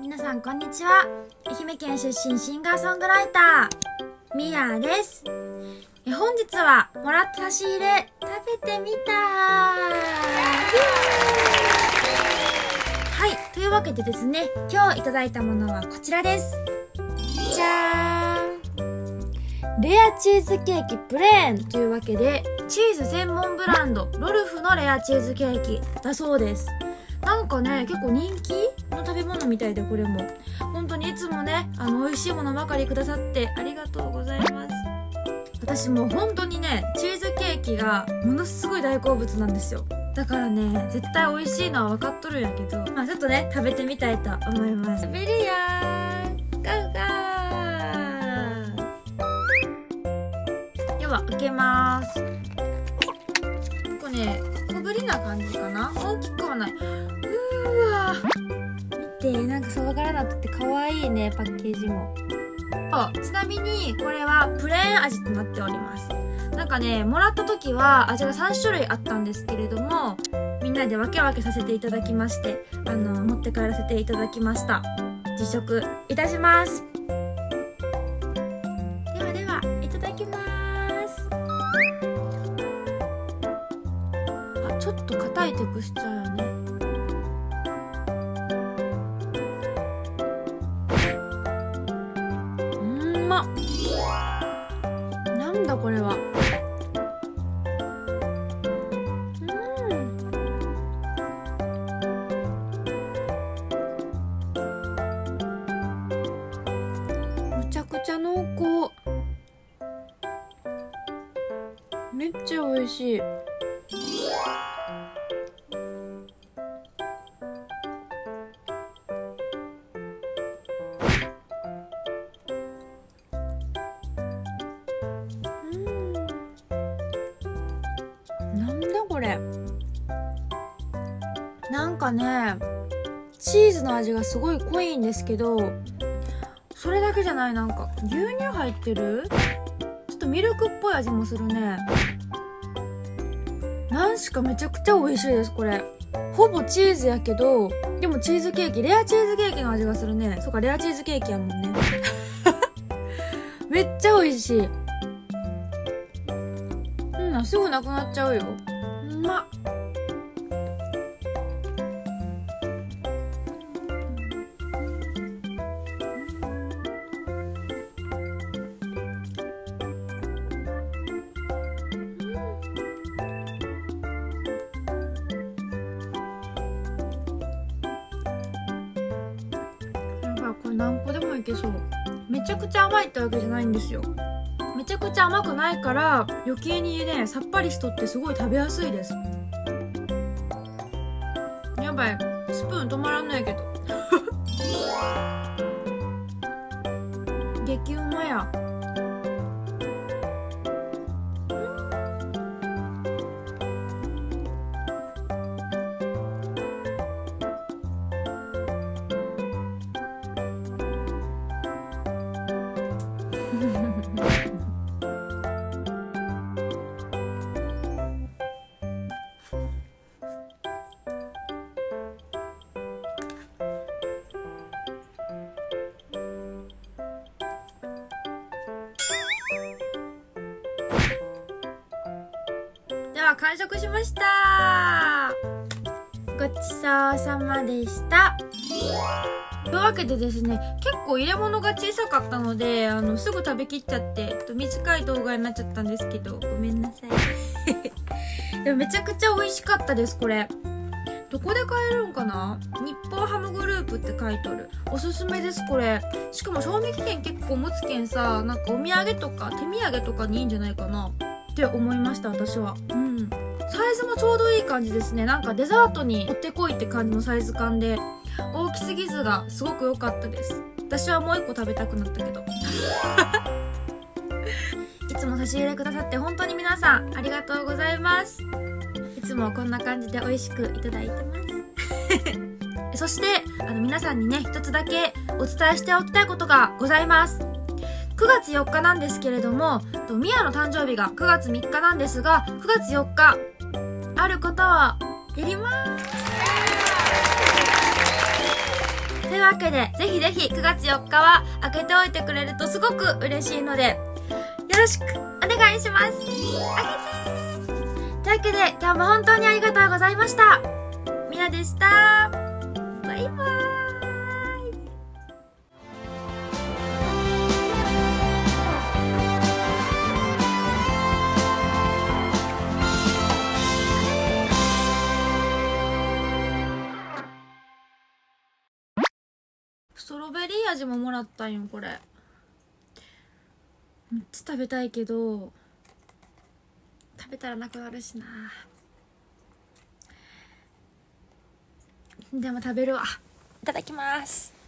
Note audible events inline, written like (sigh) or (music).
こんにちは。愛媛県出身シンガーソングライター、みやです。え本日は、もらった差し入れ、食べてみたはい、というわけでですね、今日いただいたものはこちらです。じゃーんレアチーズケーキプレーンというわけで、チーズ専門ブランド、ロルフのレアチーズケーキだそうです。なんかね、結構人気の食べ物みたいで、これも。本当にいつもね、あの、美味しいものばかりくださってありがとうございます。私もう本当にね、チーズケーキがものすごい大好物なんですよ。だからね、絶対美味しいのは分かっとるんやけど、まあちょっとね、食べてみたいと思います。食べるよーガウガーでは、開けます。これね、小ぶりな感じかな？大きくはない。うーわ見て、なんかサバ柄なってて可愛いね、パッケージも。あちなみに、これはプレーン味となっております。なんかね、もらった時は味が3種類あったんですけれども、みんなで分け分けさせていただきまして、あの、持って帰らせていただきました。実食いたします。と硬いテクスチャーやね。うんま。なんだこれは。うん。むちゃくちゃ濃厚。めっちゃ美味しい。これ。なんかねチーズの味がすごい濃いんですけどそれだけじゃないなんか牛乳入ってる？ちょっとミルクっぽい味もするね。なんしかめちゃくちゃ美味しいですこれ。ほぼチーズやけどでもチーズケーキレアチーズケーキの味がするね。そっかレアチーズケーキやもんね。(laughs) めっちゃ美味しい。うんすぐなくなっちゃうよ。ま。これ何個でもいけそう。めちゃくちゃ甘いってわけじゃないんですよ。めちゃくちゃ甘くないから余計にねさっぱりしとってすごい食べやすいです。やばい。スプーン止まらんないけど。(laughs) 激うまや。で (laughs) は完食しました。ごちそうさまでした。というわけでですね結構入れ物が小さかったのであのすぐ食べきっちゃってと短い動画になっちゃったんですけどごめんなさい。(laughs) でもめちゃくちゃ美味しかったですこれ。どこで買えるんかな？日本ハムグループって書いとる。おすすめですこれ。しかも賞味期限結構持つけんさなんかお土産とか手土産とかにいいんじゃないかなって思いました私は。うん。サイズもちょうどいい感じですね。なんかデザートに持ってこいって感じのサイズ感で大きすぎずがすごく良かったです。私はもう一個食べたくなったけど。(laughs) いつも差し入れくださって本当に皆さんありがとうございます。いつもこんな感じで美味しくいただいてます。(laughs) そしてあの皆さんにね一つだけお伝えしておきたいことがございます。9月4日なんですけれどもミアの誕生日が9月3日なんですが9月4日あることをやりますというわけで、ぜひぜひ9月4日は開けておいてくれるとすごく嬉しいので、よろしくお願いします。あげてというわけで、今日も本当にありがとうございました。みなでした。バイバイ。ストロベリー味ももらったんよこれ。3つ食べたいけど食べたらなくなるしな。でも食べるわ。いただきます。